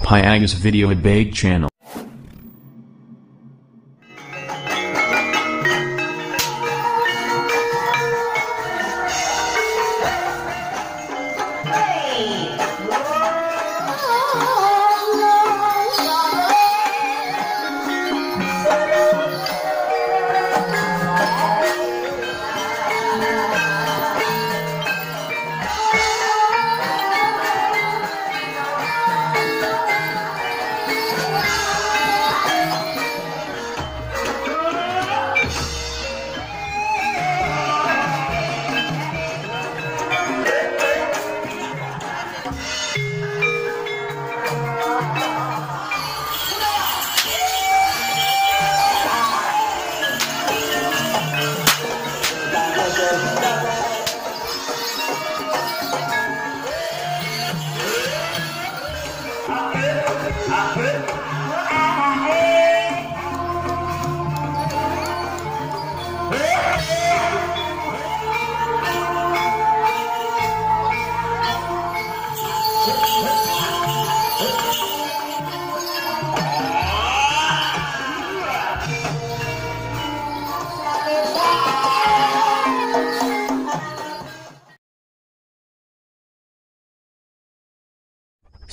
Pyaga's Video Abate channel. a ver, a ver.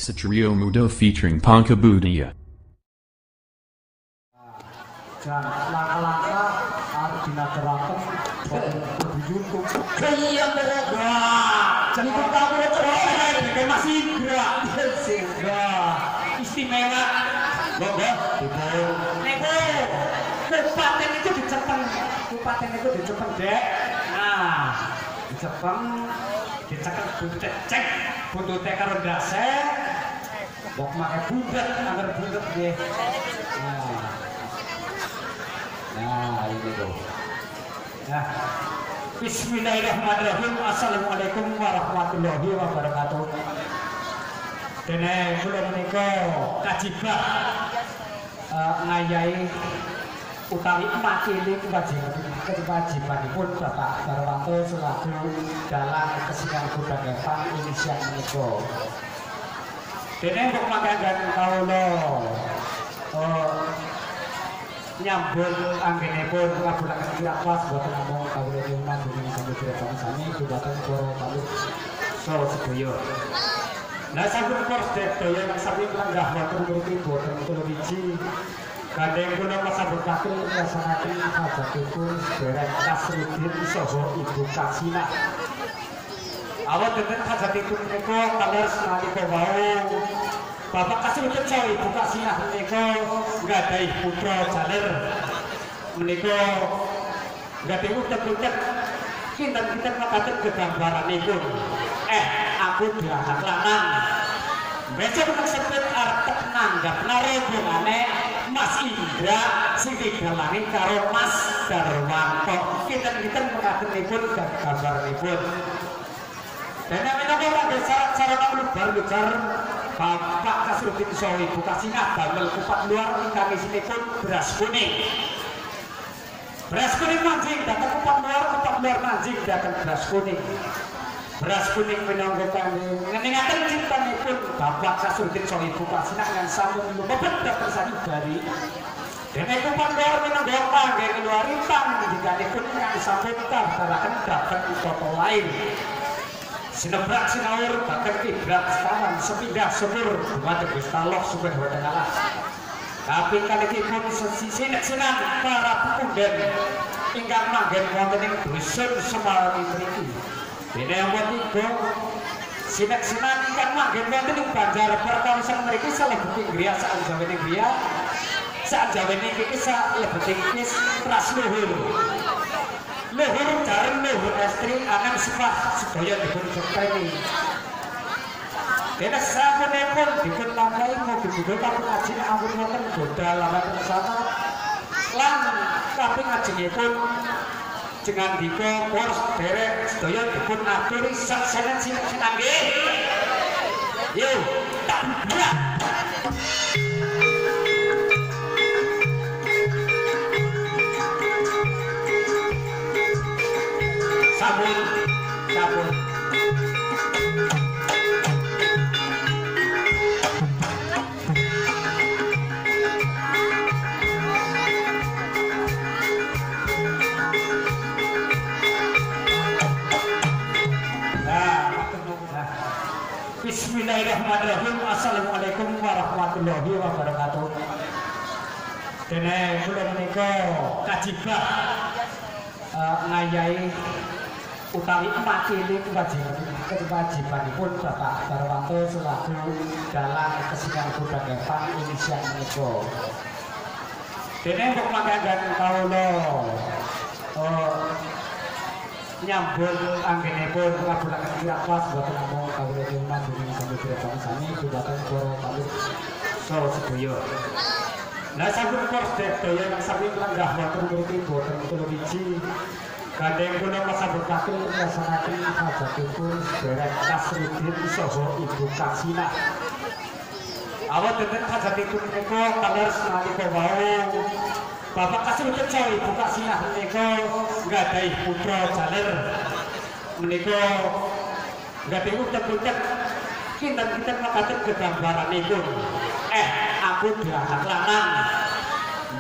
Satrio Mudo featuring Panka Budia. dan langkah-langkah harus dinagerakan lebih YouTube Iya berat. Jadi kamu keren, kayak masih gerak, gerak, istimewa. Bobo. Nego, kabupaten itu di Jepang kabupaten itu di Jepang dek nah di Jepang dicekel buntet cek buntutnya karo dase Bok make bundet agar bundet deh nah ini tuh. Nah Bismillahirrahmanirrahim. Assalamualaikum warahmatullahi wabarakatuh. Dene kula menika kajibah eh, ngayai utawi makili kewajiban kewajibanipun Bapak Darwanto selaku dalam budak Evan Indonesia menika. Dene kok mangkanggan kawula eh, nyambut anggenipun ngabulaken kirawas boten namung kawula nyuwun dening sampe direpon sami dumateng para tamu saha sedaya. Nah sampun kors daya yang wonten mriki boten kula wiji Gandeng kula masambut kakil ngrasanaken hajatipun derek Kasrudin saha Ibu Kasina. Awak deten hajatipun menika kaler senalika wau Bapak Kasrudin saha Ibu Kasina menika nggadahi putra jaler menika nggadahi utek-utek kinten-kinten makaten gegambaranipun. Eh, aku diangkat lanang. Besok tersebut arep nanggap narobongane Mas Indra sing digalangi karo Mas Darwanto. Kinten-kinten mekatenipun dan gambaranipun. Dan menapa lagi sarana lubar lujar Bapak Kasrudin Sawi Ibu Kasinah damel kupat luar ingkang isinipun beras kuning. Beras kuning mancing datang kupat luar, kupat luar mancing datang beras kuning. Beras kuning minangka kangge ngeningaken cintanipun Bapak Kasudin Soh Ibu Kasinah yang sampun lumebet dhateng sanubari. Dene kupat luar minangka kangge ngeluari tang didikanipun yang sampun tarbaraken dhateng kota lain. Sinebrak sinaur bahkan kibrat sekarang sepindah semur dumateng Gusti Allah Subhanahu wa taala. Tapi kali pun sinek sinan para pemuda ingkang manggen wonten ing dusun Semarang mriki. Dene yang tiga sinek sinan ingkang manggen wonten ing Banjar perkawasan mriki salebeting griya sak jawene griya sak jawene iki sak lebeting kis pras luhur. Luhur estri angan sepah sedaya dipun sekteni. Dene sapunipun dipun tambahi mobil budal kaping ajeng ampun wonten godal lawan sana. Lan kaping ajengipun jengan dika pos derek sedaya dipun aturi sak senen sinek sinangge. Yo, tak. Nah, bismillahirrahmanirrahim. Assalamualaikum warahmatullahi wabarakatuh. Dene kula menika kajibah eh, uh, ngayahi utawi makili kewajiban kewajibanipun Bapak Darwanto selaku dalam kesenian kuda Evan Indonesia menika. Dene kok mangkagan kawula uh, nyambut anggenipun kabulaken kira pas boten namung kawula terima dening samudra sami dumateng para tamu so sedaya. Nah sampun kos daya sami lenggah wonten mriki boten kula wiji Kadang kula masambut kakil ngrasanaken hajatipun derek Kasrudin saha Ibu Kasina. Awak deten hajatipun menika kaler nalika wau Bapak Kasrudin saha Ibu Kasina menika nggadahi putra jaler menika nggadahi utek-utek kinten-kinten makaten gegambaranipun. Eh, aku diangkat lanang.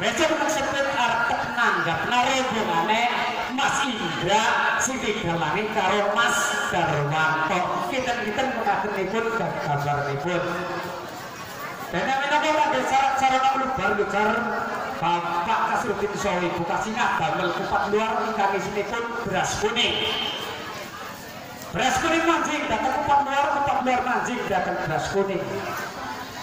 Besok maksudnya artek nanggap narombongane Mas Indra sing didalangi karo Mas Darwanto. Kinten-kinten mekatenipun gambaranipun. Dan yang menapa kangge sarana mlubar lucar Bapak Kasrudin Sawi Ibu Kasinah damel kupat luar ingkang isinipun beras kuning. Beras kuning mancing datang kupat luar, kupat luar mancing datang beras kuning.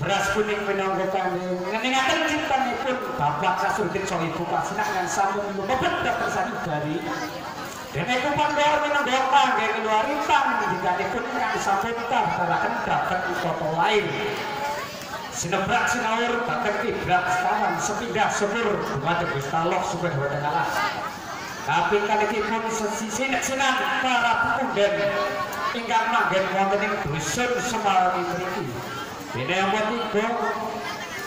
Beras kuning minangka kangge ngeningaken cintanipun Bapak Kasrudin Sawi Ibu Kasinah yang sampun mlebet dhateng sanubari. Dene kupat luar minangka kangge keluari panjenenganipun kang sampun kabaraken dhateng kota lain. Sinebrak sinaur datang kiblat sekarang sepindah sepur dumateng Gusti Allah Subhanahu wa taala. Tapi kalikipun sesinek sinan para pemuda ingkang manggen wonten ing dusun Semarang mriki. Dene ampun tiga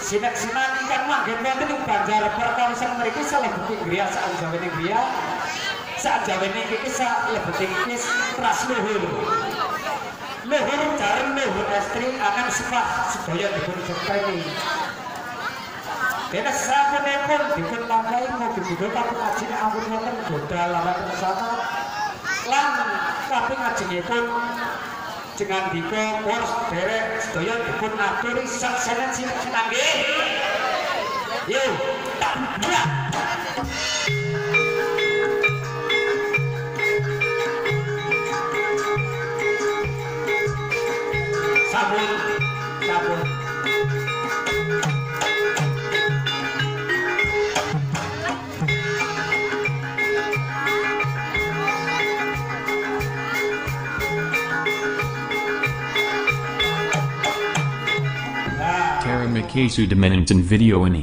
sinek sinan ingkang manggen wonten ing Banjar perkawasan mriki salebeti griya saanjawene griya saanjawene iki salebeti iki ras luhur. Luhur jarem luhur estri akan sepah sedaya dipun sekteni. Dene sapunipun dipun langkai mobil bidho kaping ajeng ampun wonten goda lawan sana. Lan kaping ajengipun dengan dika pos derek sedaya dipun aturi saksenan nggih. Yo. Kesu Dominant in Video Any.